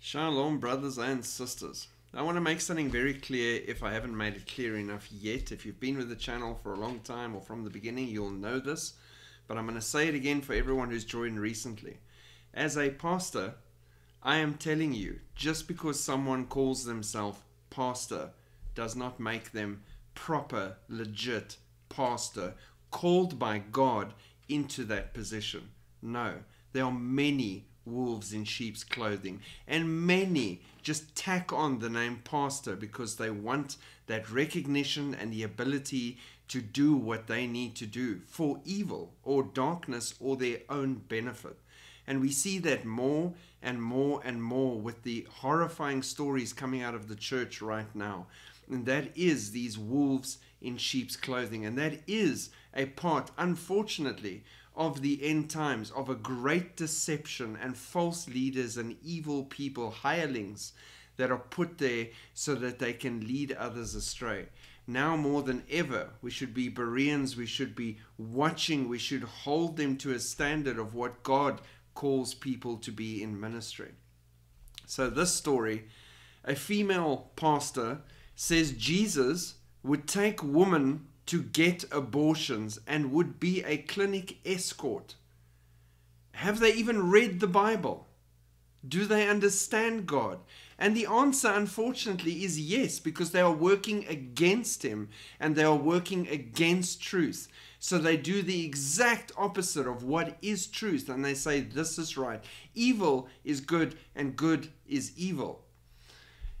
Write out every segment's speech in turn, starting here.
Shalom, brothers and sisters. I want to make something very clear if I haven't made it clear enough yet. If you've been with the channel for a long time or from the beginning, you'll know this. But I'm going to say it again for everyone who's joined recently. As a pastor, I am telling you, just because someone calls themselves pastor does not make them proper, legit pastor, called by God into that position. No, there are many wolves in sheep's clothing, and many just tack on the name pastor because they want that recognition and the ability to do what they need to do for evil or darkness or their own benefit. And we see that more and more and more with the horrifying stories coming out of the church right now. And that is these wolves in sheep's clothing. And that is a part, unfortunately, of the end times, of a great deception and false leaders and evil people, hirelings that are put there so that they can lead others astray. Now more than ever, we should be Bereans, we should be watching, we should hold them to a standard of what God calls people to be in ministry. So, this story, a female pastor says Jesus would take women to get abortions and would be a clinic escort. Have they even read the Bible? Do they understand God? And the answer, unfortunately, is yes, because they are working against Him and they are working against truth. So they do the exact opposite of what is truth and they say, This is right. Evil is good and good is evil.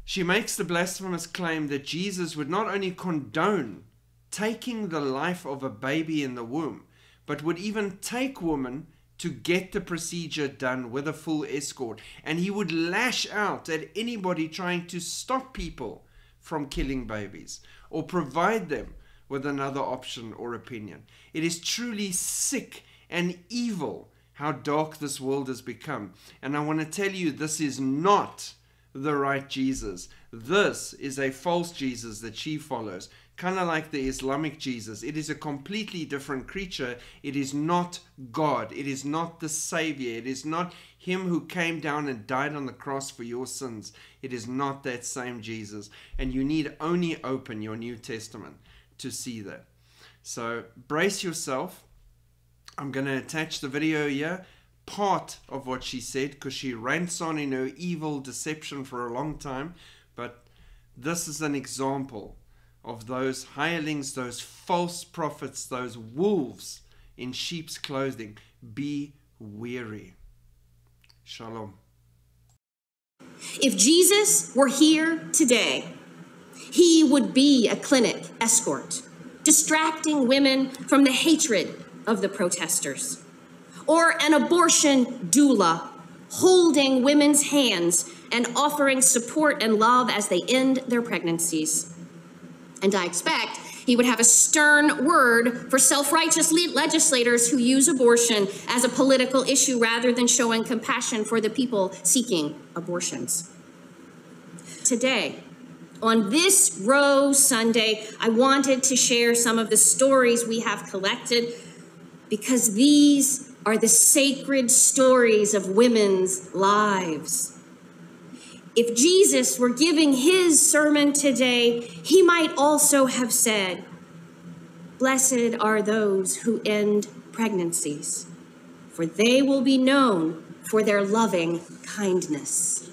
She makes the blasphemous claim that Jesus would not only condone taking the life of a baby in the womb, but would even take women to get the procedure done with a full escort. And he would lash out at anybody trying to stop people from killing babies or provide them with another option or opinion. It is truly sick and evil how dark this world has become. And I want to tell you, this is not the right Jesus. This is a false Jesus that she follows kind of like the Islamic Jesus. It is a completely different creature. It is not God. It is not the Savior. It is not Him who came down and died on the cross for your sins. It is not that same Jesus. And you need only open your New Testament to see that. So brace yourself. I'm going to attach the video here. Part of what she said, because she rants on in her evil deception for a long time. But this is an example of those hirelings, those false prophets, those wolves in sheep's clothing. Be weary. Shalom. If Jesus were here today, he would be a clinic escort, distracting women from the hatred of the protesters, or an abortion doula, holding women's hands and offering support and love as they end their pregnancies. And I expect he would have a stern word for self righteous legislators who use abortion as a political issue rather than showing compassion for the people seeking abortions. Today, on this Rose Sunday, I wanted to share some of the stories we have collected because these are the sacred stories of women's lives. If Jesus were giving his sermon today, he might also have said, Blessed are those who end pregnancies, for they will be known for their loving kindness.